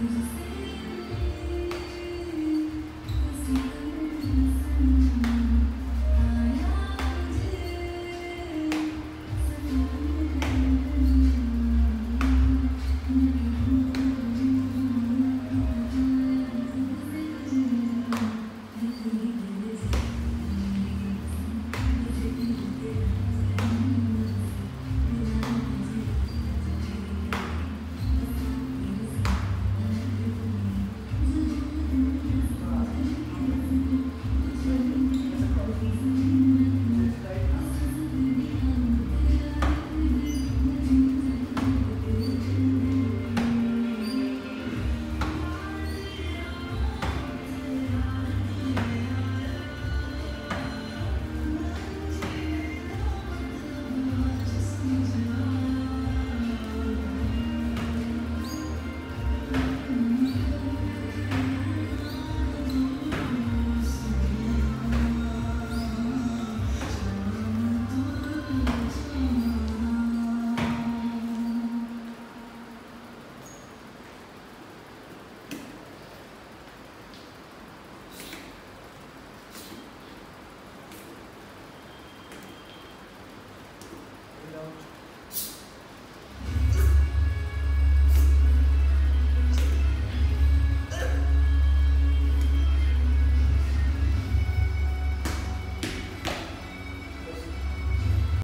Jesus.